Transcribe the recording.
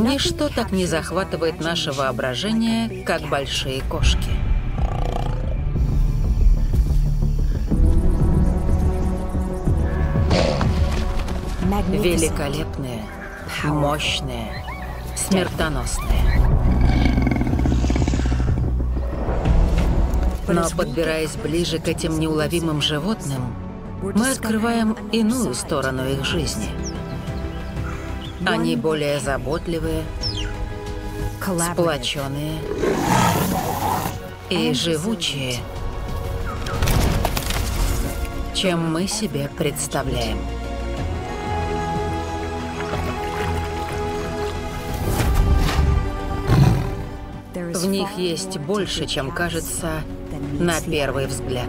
Ничто так не захватывает наше воображение, как большие кошки. Великолепные, мощные, смертоносные. Но подбираясь ближе к этим неуловимым животным, мы открываем иную сторону их жизни. Они более заботливые, сплоченные и живучие, чем мы себе представляем. В них есть больше, чем кажется на первый взгляд.